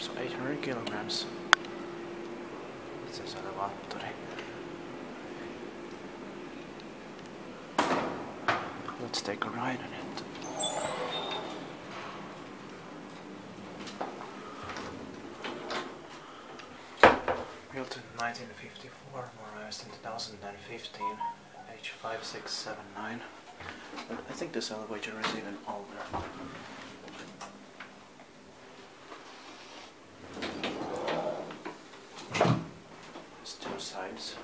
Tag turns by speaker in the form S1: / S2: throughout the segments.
S1: so 800 kilograms. Itse asiassa elevaattori. Let's take a ride on it. Built in 1954, more or less in 2015, H5679. But I think this elevator is even older. Sides.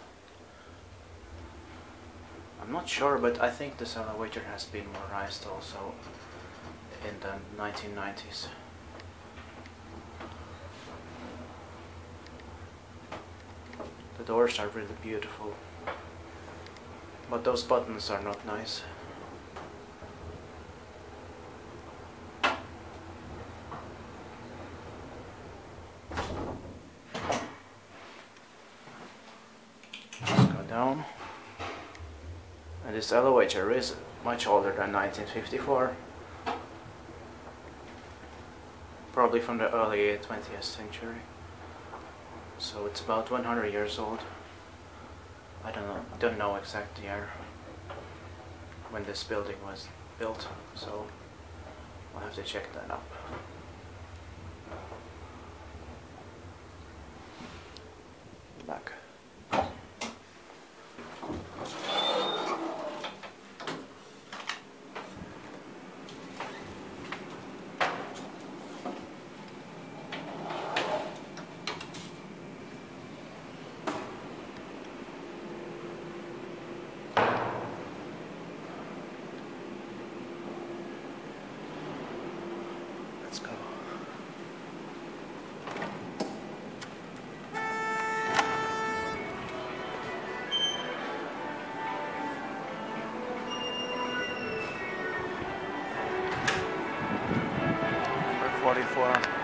S1: I'm not sure, but I think this elevator has been modernized also in the 1990s. The doors are really beautiful, but those buttons are not nice. Let's go down. And this elevator is much older than 1954. Probably from the early 20th century. So it's about 100 years old. I don't know, don't know exact year when this building was built, so I'll have to check that up. Back. Number 44.